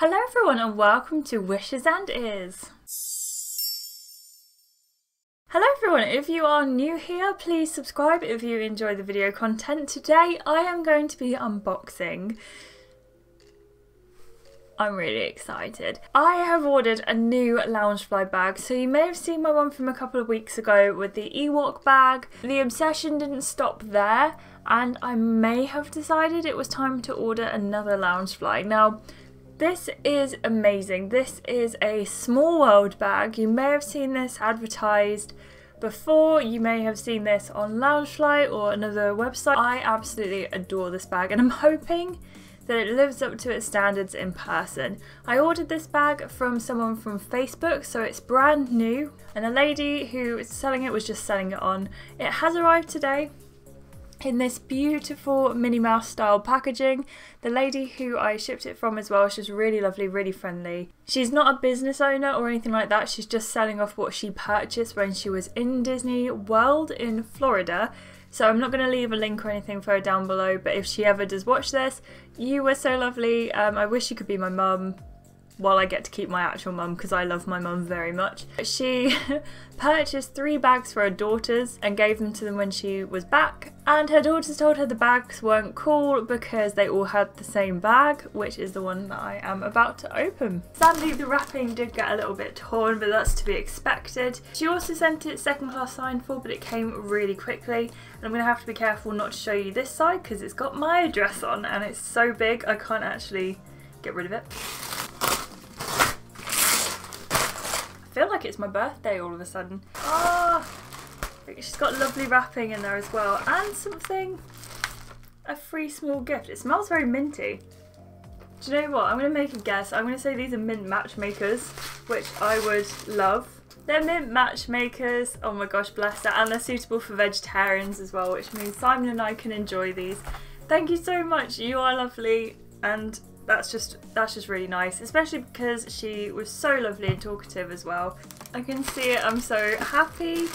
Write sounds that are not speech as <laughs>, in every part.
Hello everyone and welcome to Wishes and Ears. Hello everyone, if you are new here please subscribe if you enjoy the video content. Today I am going to be unboxing I'm really excited. I have ordered a new Loungefly bag. So you may have seen my one from a couple of weeks ago with the Ewok bag. The obsession didn't stop there and I may have decided it was time to order another Loungefly. Now this is amazing. This is a small world bag. You may have seen this advertised before. You may have seen this on Loungefly or another website. I absolutely adore this bag and I'm <laughs> hoping that it lives up to its standards in person. I ordered this bag from someone from Facebook, so it's brand new, and the lady who is selling it was just selling it on. It has arrived today in this beautiful Minnie Mouse style packaging. The lady who I shipped it from as well, she's really lovely, really friendly. She's not a business owner or anything like that, she's just selling off what she purchased when she was in Disney World in Florida. So I'm not going to leave a link or anything for her down below, but if she ever does watch this, you were so lovely. Um, I wish you could be my mum while I get to keep my actual mum because I love my mum very much. She <laughs> purchased three bags for her daughters and gave them to them when she was back and her daughters told her the bags weren't cool because they all had the same bag which is the one that I am about to open. Sadly the wrapping did get a little bit torn but that's to be expected. She also sent it second class signed for but it came really quickly and I'm going to have to be careful not to show you this side because it's got my address on and it's so big I can't actually get rid of it. Feel like it's my birthday all of a sudden. Ah, oh, she's got lovely wrapping in there as well, and something, a free small gift. It smells very minty. Do you know what? I'm going to make a guess. I'm going to say these are mint matchmakers, which I would love. They're mint matchmakers. Oh my gosh, bless that. And they're suitable for vegetarians as well, which means Simon and I can enjoy these. Thank you so much. You are lovely. And that's just that's just really nice especially because she was so lovely and talkative as well. I can see it I'm so happy.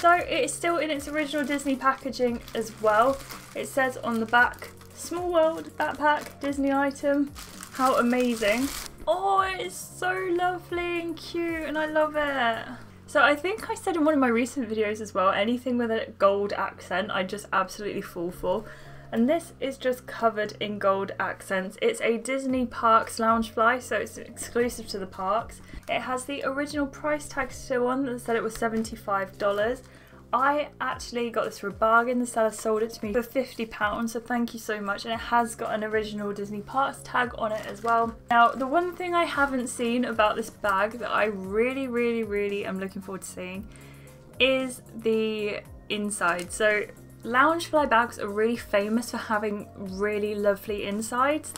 So it's still in its original Disney packaging as well. It says on the back small world backpack Disney item. How amazing. Oh it's so lovely and cute and I love it so I think I said in one of my recent videos as well, anything with a gold accent I just absolutely fall for. And this is just covered in gold accents. It's a Disney Parks Loungefly, so it's exclusive to the parks. It has the original price tag still on that said it was $75. I actually got this for a bargain. The seller sold it to me for £50, so thank you so much. And it has got an original Disney Parks tag on it as well. Now, the one thing I haven't seen about this bag that I really, really, really am looking forward to seeing is the inside. So Loungefly bags are really famous for having really lovely insides.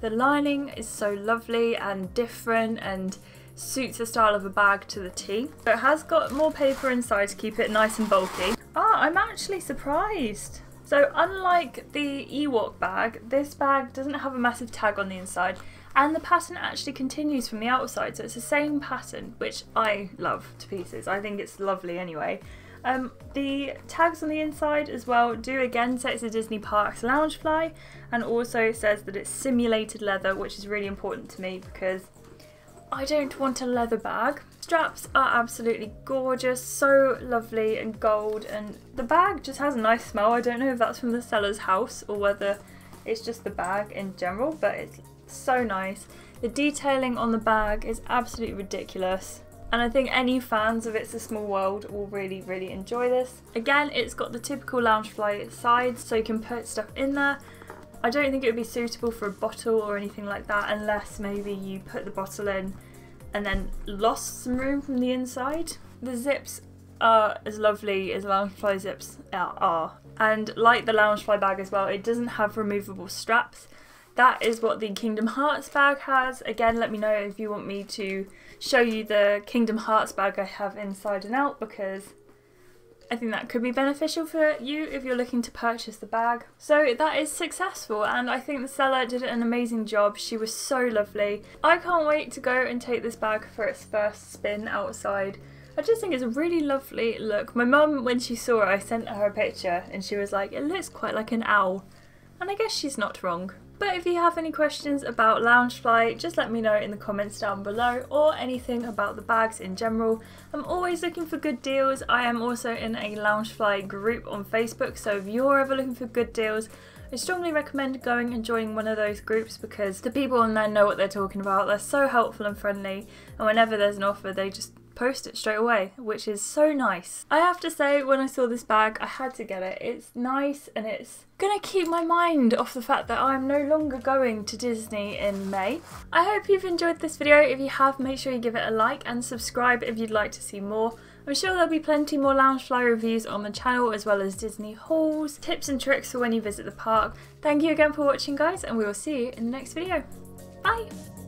The lining is so lovely and different and suits the style of a bag to the T. So it has got more paper inside to keep it nice and bulky. Ah, I'm actually surprised. So unlike the Ewok bag, this bag doesn't have a massive tag on the inside and the pattern actually continues from the outside so it's the same pattern which I love to pieces. I think it's lovely anyway. Um, the tags on the inside as well do again say it's a Disney Parks Loungefly and also says that it's simulated leather which is really important to me because I don't want a leather bag. Straps are absolutely gorgeous, so lovely and gold and the bag just has a nice smell. I don't know if that's from the seller's house or whether it's just the bag in general, but it's so nice. The detailing on the bag is absolutely ridiculous and I think any fans of It's a Small World will really, really enjoy this. Again, it's got the typical Loungefly sides, so you can put stuff in there I don't think it would be suitable for a bottle or anything like that unless maybe you put the bottle in and then lost some room from the inside. The zips are as lovely as Loungefly zips are. And like the Loungefly bag as well, it doesn't have removable straps. That is what the Kingdom Hearts bag has. Again, let me know if you want me to show you the Kingdom Hearts bag I have inside and out because I think that could be beneficial for you if you're looking to purchase the bag. So that is successful and I think the seller did an amazing job. She was so lovely. I can't wait to go and take this bag for its first spin outside. I just think it's a really lovely look. My mum, when she saw it, I sent her a picture and she was like, it looks quite like an owl. And I guess she's not wrong. But if you have any questions about Loungefly, just let me know in the comments down below or anything about the bags in general. I'm always looking for good deals. I am also in a Loungefly group on Facebook, so if you're ever looking for good deals, I strongly recommend going and joining one of those groups because the people on there know what they're talking about. They're so helpful and friendly, and whenever there's an offer, they just post it straight away, which is so nice. I have to say, when I saw this bag, I had to get it. It's nice and it's gonna keep my mind off the fact that I'm no longer going to Disney in May. I hope you've enjoyed this video. If you have, make sure you give it a like and subscribe if you'd like to see more. I'm sure there'll be plenty more Loungefly reviews on the channel as well as Disney hauls, tips and tricks for when you visit the park. Thank you again for watching guys and we will see you in the next video. Bye!